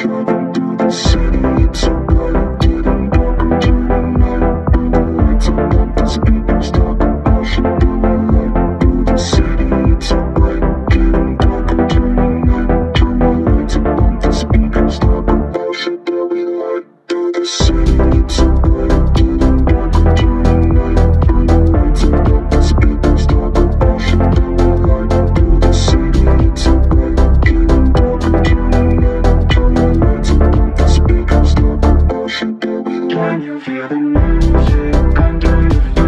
driving the city, it's when you feel the music under your feet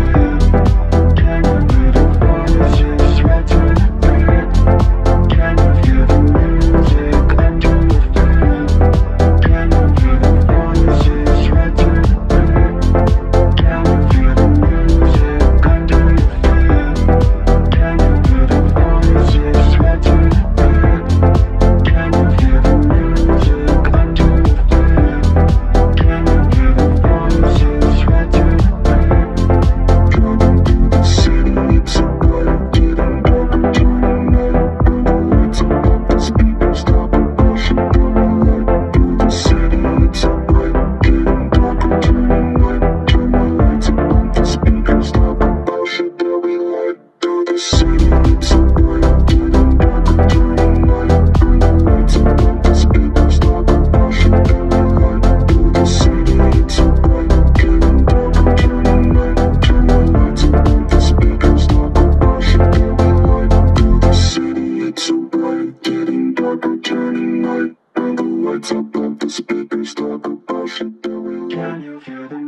night, night. Bring the lights up, pump the speakers, talk about shit that we. Can you feel the